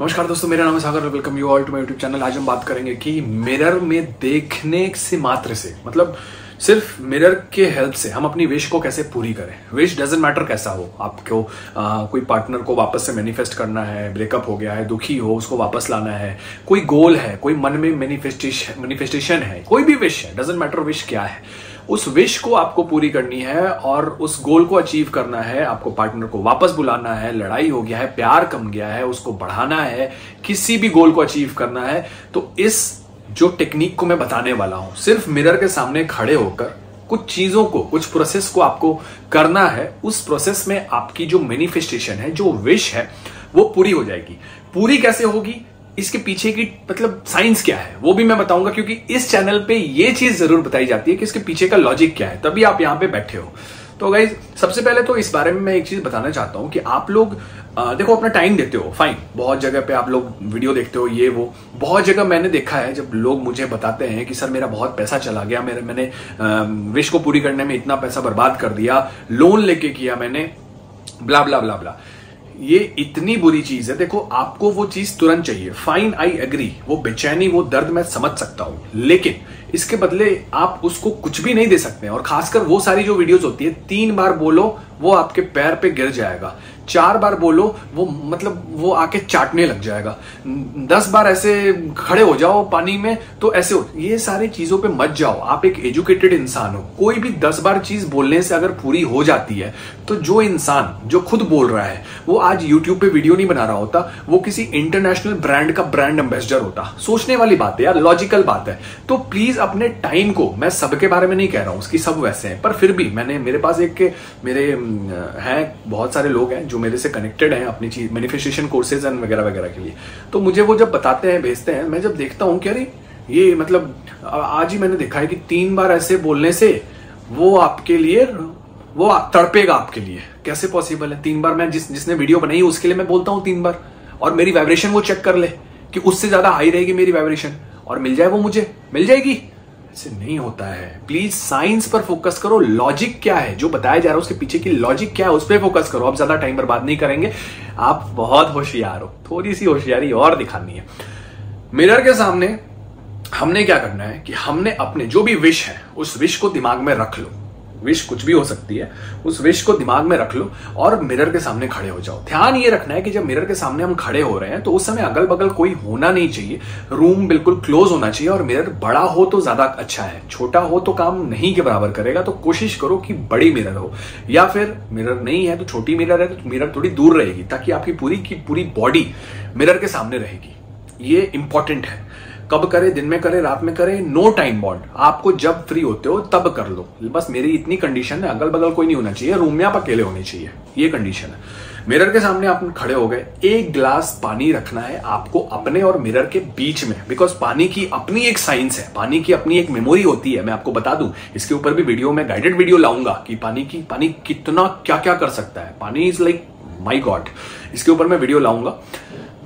नमस्कार दोस्तों मेरा नाम है Sagar. Welcome you all to my YouTube channel आज हम बात करेंगे कि मिरर में देखने से मात्र से मतलब सिर्फ़ मिरर के हेल्प से हम अपनी विश को कैसे पूरी करें। विश डजेंट मैटर कैसा हो आपको आ, कोई पार्टनर को वापस से मैनिफेस्ट करना है ब्रेकअप हो गया है दुखी हो उसको वापस लाना है कोई गोल है कोई मन में मैनिफेस्टेशन मैनिफेस्टेशन है कोई भी विश है डजेंट मैटर विश क्या है। उस विश को आपको पूरी करनी है और उस गोल को अचीव करना है, आपको पार्टनर को वापस बुलाना है, लड़ाई हो गया है, प्यार कम गया है, उसको बढ़ाना है, किसी भी गोल को अचीव करना है तो इस जो टेक्निक को मैं बताने वाला हूँ, सिर्फ़ मिरर के सामने खड़े होकर, कुछ चीज़ों को, कुछ प्रोसेस को आपको करना है, उस प्रोसेस में आपकी जो मैनिफेस्टेशन है, जो विश है, वो पूरी हो जाएगी। पूरी कैसे होगी? इसके पीछे की मतलब साइंस क्या है? वो भी मैं बताऊँगा क्योंकि इस चैनल पे ये चीज़ ज़रूर बताई जाती है कि इसके पीछे का लॉजिक क्या है। तभी आप यहाँ पे बैठे हो। तो गाइज़ सबसे पहले तो इस बारे में मैं एक चीज़ बताना चाहता हूँ कि आप लोग आ, देखो अपना टाइम देते हो फाइन बहुत जगह पे आप लोग वीडियो देखते हो ये वो। बहुत जगह मैंने देखा है जब लोग मुझे बताते हैं कि सर मेरा बहुत पैसा चला गया मेरे मैंने विश को पूरी करने में इतना पैसा बर्बाद कर दिया लोन लेके किया मैंने ब्ला ब्ला ब्ला ब्ला ये इतनी बुरी चीज़ है। देखो, आपको वो चीज़ तुरंत चाहिए। फाइन आई एग्री वो बेचैनी, वो दर्द मैं समझ सकता हूँ। लेकिन इसके बदले आप उसको कुछ भी नहीं दे सकते और खासकर वो सारी जो वीडियोस होती है, तीन बार बोलो, वो आपके पैर पे गिर जाएगा। चार बार बोलो, वो मतलब वो आके चाटने लग जाएगा। दस बार ऐसे खड़े हो जाओ पानी में तो ऐसे हो, ये सारी चीज़ों पे मत जाओ। आप एक एजुकेटेड इंसान हो। कोई भी दस बार चीज़ बोलने से अगर पूरी हो जाती है तो जो इंसान, जो खुद बोल रहा है, वो आज यूट्यूब पे वीडियो नहीं बना रहा होता, वो किसी इंटरनेशनल ब्रांड का ब्रांड एम्बेसडर होता। सोचने वाली बात है यार लॉजिकल बात है। तो प्लीज़ अपने टाइम को, मैं सबके बारे में नहीं कह रहा हूँ, उसकी सब वैसे हैं, पर फिर भी मैंने, मेरे पास एक, मेरे हैं, बहुत सारे लोग हैं, जो मेरे से कनेक्टेड हैं अपनी चीज़ मैनिफेस्टेशन कोर्सेज एंड वगैरह वगैरह के लिए। तो मुझे वो जब बताते हैं, भेजते हैं, मैं जब देखता हूँ कि अरे, ये मतलब आज ही मैंने देखा है कि तीन बार ऐसे बोलने से वो आपके लिए, वो तड़पेगा आपके लिए। कैसे पॉसिबल है? तीन बार मैं जिस, जिसने वीडियो बनाई, उसके लिए मैं बोलता हूँ तीन बार। और मेरी वाइब्रेशन वो चेक कर ले कि उससे ज़्यादा हाई रहेगी मेरी वाइब्रेशन और मिल जाए वो मुझे? मिल जाएगी। ऐसे नहीं होता है। प्लीज़ साइंस पर फोकस करो। लॉजिक क्या है? जो बताया जा रहा है, उसके पीछे की लॉजिक क्या है, उस पर फोकस करो। आप ज़्यादा टाइम बर्बाद नहीं करेंगे। आप बहुत होशियार हो। थोड़ी सी होशियारी और दिखानी है। मिरर के सामने हमने क्या करना है कि हमने अपने जो भी विश है, उस विश को दिमाग में रख लो। विश कुछ भी हो सकती है, उस विश को दिमाग में रख लो और मिरर के सामने खड़े हो जाओ। ध्यान ये रखना है कि जब मिरर के सामने हम खड़े हो रहे हैं तो उस समय अगल बगल कोई होना नहीं चाहिए। रूम बिल्कुल क्लोज होना चाहिए और मिरर बड़ा हो तो ज़्यादा अच्छा है। छोटा हो तो काम नहीं के बराबर करेगा तो कोशिश करो कि बड़ी मिरर हो। या फिर मिरर नहीं है तो छोटी मिरर है तो मिरर थोड़ी दूर रहेगी, ताकि आपकी पूरी की पूरी बॉडी मिरर के सामने रहेगी। ये इंपॉर्टेंट है। कब करे, दिन में करे, रात में करे नो टाइम बॉन्ड आपको जब फ्री होते हो, तब कर लो। बस मेरी इतनी कंडीशन है अगल बगल कोई नहीं होना चाहिए रूम में आप अकेले होने चाहिए। ये कंडीशन है। मिरर के सामने आप खड़े हो गए। एक ग्लास पानी रखना है आपको अपने और मिरर के बीच में। बिकॉज़ पानी की अपनी एक साइंस है, पानी की अपनी एक मेमोरी होती है। मैं आपको बता दूँ, इसके ऊपर भी वीडियो में गाइडेड वीडियो लाऊँगा कि पानी की, पानी कितना क्या क्या कर सकता है। पानी इज़ लाइक माई गॉड इसके ऊपर मैं वीडियो लाऊँगा।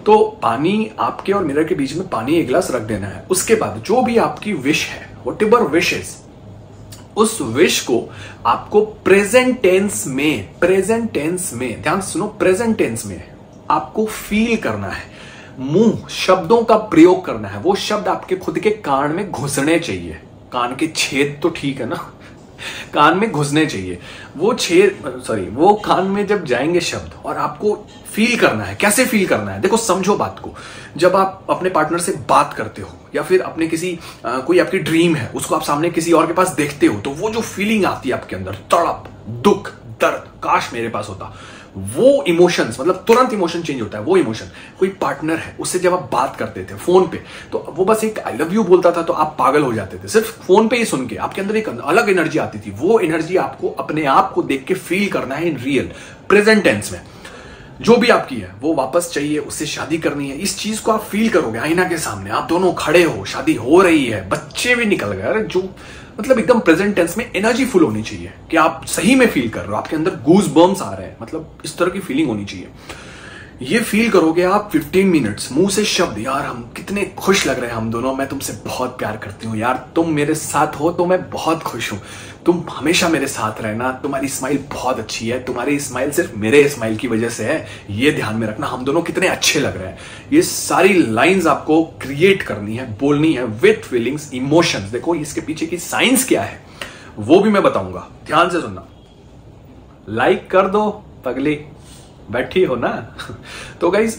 तो पानी आपके और मिरर के बीच में पानी एक गिलास रख देना है। उसके बाद जो भी आपकी विश है वट एवर विश इज़ उस विश को आपको प्रेजेंट टेंस में प्रेजेंट टेंस में, ध्यान सुनो प्रेजेंट टेंस में आपको फील करना है। मुँह, शब्दों का प्रयोग करना है। वो शब्द आपके खुद के कान में घुसने चाहिए। कान के छेद तो ठीक है ना? कान में घुसने चाहिए। वो छेद सॉरी वो कान में जब जाएँगे शब्द और आपको फील करना है कैसे फील करना है? देखो समझो बात को। जब आप अपने पार्टनर से बात करते हो या फिर अपने किसी आ, कोई आपकी ड्रीम है उसको आप सामने किसी और के पास देखते हो तो वो जो फीलिंग आती है आपके अंदर तड़प दुख दर्द काश मेरे पास होता वो इमोशंस मतलब तुरंत इमोशन चेंज होता है वो इमोशन कोई पार्टनर है उससे जब आप बात करते थे फ़ोन पे तो वो बस एक आई लव यू बोलता था तो आप पागल हो जाते थे। सिर्फ़ फ़ोन पे ही सुन के आपके अंदर एक अलग एनर्जी आती थी। वो एनर्जी आपको अपने आप को देख के फील करना है इन रियल प्रेजेंट टेंस में। जो भी आपकी है, वो वापस चाहिए, उससे शादी करनी है, इस चीज़ को आप फील करोगे, आईना के सामने, आप दोनों खड़े हो, शादी हो रही है, बच्चे भी निकल गए जो मतलब एकदम प्रेजेंट टेंस में एनर्जी फुल होनी चाहिए, कि आप सही में फील कर रहे हो, आपके अंदर गूज बर्म्स आ रहे हैं मतलब इस तरह की फीलिंग होनी चाहिए। ये फील करोगे आप 15 मिनट्स मुँह से शब्द, यार, हम कितने खुश लग रहे हैं हम दोनों, मैं तुमसे बहुत प्यार करती हूँ, यार, तुम मेरे साथ हो तो मैं बहुत खुश हूँ। तुम हमेशा मेरे साथ रहना, तुम्हारी स्माइल बहुत अच्छी है, तुम्हारी स्माइल सिर्फ़ मेरे स्माइल की वजह से है, ये ध्यान में रखना, हम दोनों कितने अच्छे लग रहे हैं। ये सारी लाइंस आपको क्रिएट करनी है, बोलनी है विथ फीलिंग्स इमोशंस देखो, इसके पीछे की साइंस क्या है, वो भी मैं बताऊँगा। ध्यान से सुनना। लाइक कर दो, पगली बैठी हो ना? तो गाइज़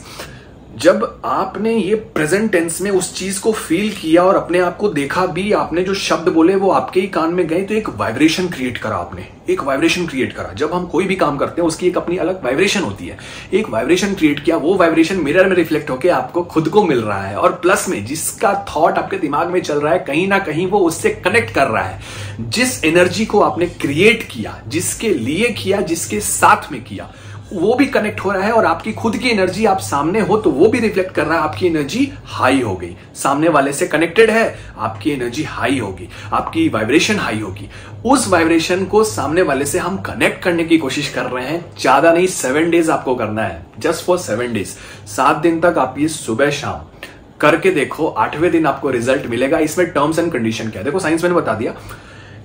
जब आपने ये प्रेजेंट टेंस में उस चीज़ को फील किया और अपने आप को देखा भी, आपने जो शब्द बोले वो आपके ही कान में गए तो एक वाइब्रेशन क्रिएट करा आपने। एक वाइब्रेशन क्रिएट करा। जब हम कोई भी काम करते हैं, उसकी एक अपनी अलग वाइब्रेशन होती है। एक वाइब्रेशन क्रिएट किया, वो वाइब्रेशन मिरर में रिफ्लेक्ट होकर आपको खुद को मिल रहा है। और प्लस में जिसका थॉट आपके दिमाग में चल रहा है, कहीं ना कहीं वो उससे कनेक्ट कर रहा है। जिस एनर्जी को आपने क्रिएट किया, जिसके लिए किया, जिसके साथ में किया वो भी कनेक्ट हो रहा है और आपकी खुद की एनर्जी आप सामने हो तो वो भी रिफ्लेक्ट कर रहा है, आपकी एनर्जी हाई हो गई। सामने वाले से कनेक्टेड है, आपकी एनर्जी हाई होगी, आपकी वाइब्रेशन हाई होगी। उस वाइब्रेशन को सामने वाले से हम कनेक्ट करने की कोशिश कर रहे हैं। ज़्यादा नहीं सेवन डेज़ आपको करना है। जस्ट फॉर सेवन डेज़ सात दिन तक आप ये सुबह शाम करके देखो, आठवें दिन आपको रिज़ल्ट मिलेगा। इसमें टर्म्स एंड कंडीशन क्या है? देखो साइंस मैंने बता दिया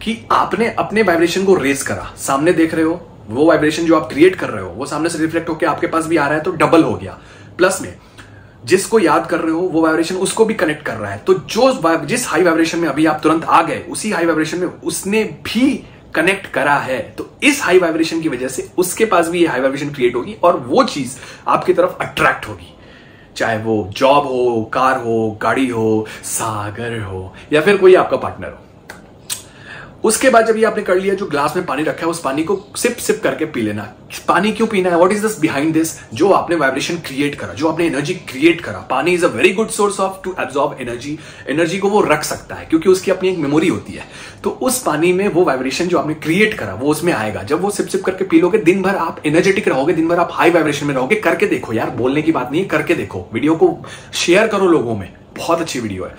कि आपने अपने वाइब्रेशन को रेज करा। सामने देख रहे हो वो वाइब्रेशन जो आप क्रिएट कर रहे हो, वो सामने से रिफ्लेक्ट होकर आपके पास भी आ रहा है तो डबल हो गया। प्लस में, जिसको याद कर रहे हो, वो वाइब्रेशन उसको भी कनेक्ट कर रहा है। तो जो जिस हाई वाइब्रेशन में अभी आप तुरंत आ गए, उसी हाई वाइब्रेशन में उसने भी कनेक्ट करा है। तो इस हाई वाइब्रेशन की वजह से उसके पास भी ये हाई वाइब्रेशन क्रिएट होगी और वो चीज़ आपकी तरफ़ अट्रैक्ट होगी। चाहे वो जॉब हो कार हो, गाड़ी हो, सागर हो, या फिर कोई आपका पार्टनर हो। उसके बाद जब ये आपने कर लिया, जो ग्लास में पानी रखा है, उस पानी को सिप सिप करके पी लेना। पानी क्यों पीना है? What is this behind this जो आपने वाइब्रेशन क्रिएट करा, जो आपने एनर्जी क्रिएट करा। पानी is a very good source of to absorb energy energy को वो रख सकता है, क्योंकि उसकी अपनी एक मेमोरी होती है। तो उस पानी में वो वाइब्रेशन जो आपने क्रिएट करा, वो उसमें आएगा। जब वो सिप सिप करके पी लोगे, दिन भर आप एनर्जेटिक रहोगे, दिन भर आप हाई वाइब्रेशन में रहोगे, करके देखो यार, बोलने की बात नहीं है, करके देखो। वीडियो को शेयर करो लोगों में। बहुत अच्छी वीडियो है।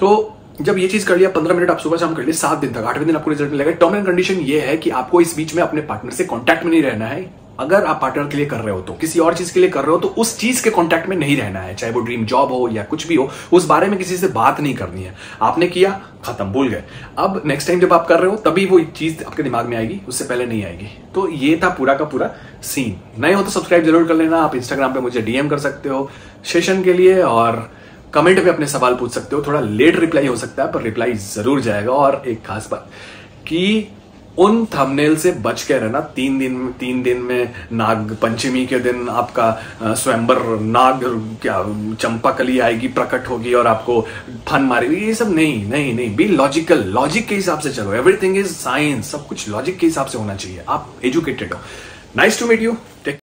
तो जब ये चीज़ कर लिया, पंद्रह मिनट आप सुबह शाम कर लिए, सात दिन तक, आठवें दिन आपको रिज़ल्ट मिलेगा। टर्म एंड कंडीशन ये है कि आपको इस बीच में अपने पार्टनर से कॉन्टैक्ट में नहीं रहना है। अगर आप पार्टनर के लिए कर रहे हो तो किसी और चीज़ के लिए कर रहे हो तो उस चीज़ के कॉन्टैक्ट में नहीं रहना है। चाहे वो ड्रीम जॉब हो या कुछ भी हो, उस बारे में किसी से बात नहीं करनी है। आपने किया, खत्म, भूल गए। अब नेक्स्ट टाइम जब आप कर रहे हो, तभी वो चीज़ आपके दिमाग में आएगी, उससे पहले नहीं आएगी। तो ये था पूरा का पूरा सीन नए हो तो सब्सक्राइब ज़रूर कर लेना। आप इंस्टाग्राम पे मुझे डीएम कर सकते हो। सेशन के लिए और कमेंट में अपने सवाल पूछ सकते हो, थोड़ा लेट रिप्लाई हो सकता है, पर रिप्लाई ज़रूर जाएगा। और एक खास बात कि उन थंबनेल से बच के रहना, तीन दिन तीन दिन में नाग पंचमी के दिन आपका स्वयंबर नाग, क्या चंपा कली आएगी, प्रकट होगी और आपको फन मारेगी, ये सब नहीं नहीं नहीं। बी लॉजिकल लॉजिक के हिसाब से चलो। एवरीथिंग इज़ साइंस सब कुछ लॉजिक के हिसाब से होना चाहिए। आप एजुकेटेड हो। Nice to meet you